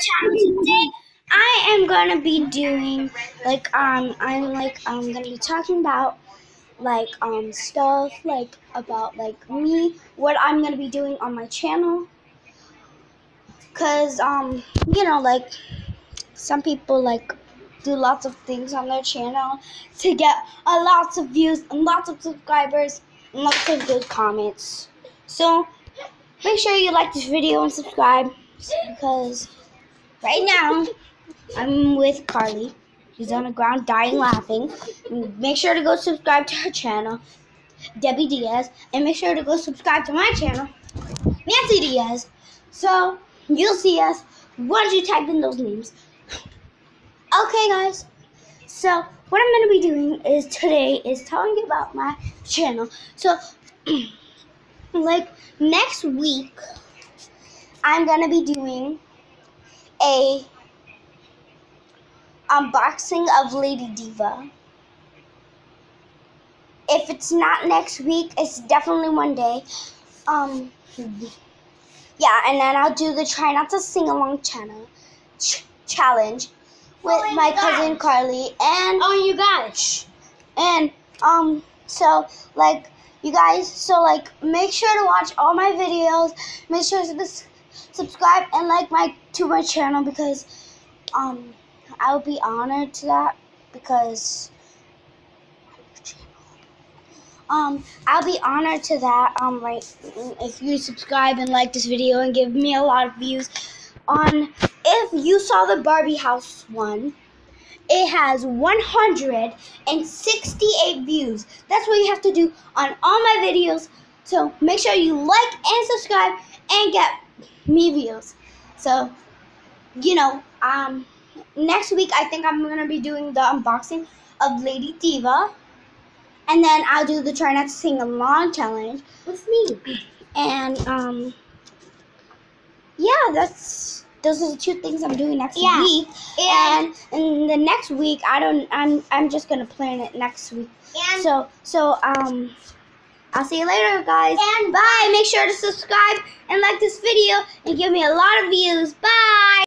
today. I am gonna be doing like um I'm like I'm gonna be talking about like um stuff like about like me what I'm gonna be doing on my channel cuz um you know like some people like do lots of things on their channel to get a lots of views and lots of subscribers and lots of good comments. So make sure you like this video and subscribe because right now I'm with Carly. She's on the ground dying laughing. Make sure to go subscribe to her channel, Debbie Diaz, and make sure to go subscribe to my channel, Nancy Diaz. So you'll see us once you type in those names. Okay, guys. So what I'm gonna be doing is today is telling you about my channel. So like next week, I'm gonna be doing a unboxing of Lady Diva. If it's not next week, it's definitely one day. Um, yeah, and then I'll do the try not to sing along channel ch- challenge with Oh, my you guys. cousin Carly and Oh, you guys. and um so like you guys so like make sure to watch all my videos make sure to subscribe and like my to my channel because um i would be honored to that because um i'll be honored to that um right if you subscribe and like this video and give me a lot of views on if you saw the barbie house one it has 168 views. That's what you have to do on all my videos. So make sure you like and subscribe and get me views. So, you know, um, next week I think I'm gonna be doing the unboxing of Lady Diva, and then I'll do the try not to sing along challenge. With me. And um, yeah, that's those are the two things I'm doing next Yeah. week. And- And in the next week, I don't. I'm. I'm just gonna plan it next week. And So so um, I'll see you later, guys. And bye. Make sure to subscribe and like this video and give me a lot of views. Bye.